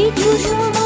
地球上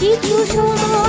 কিছু সময়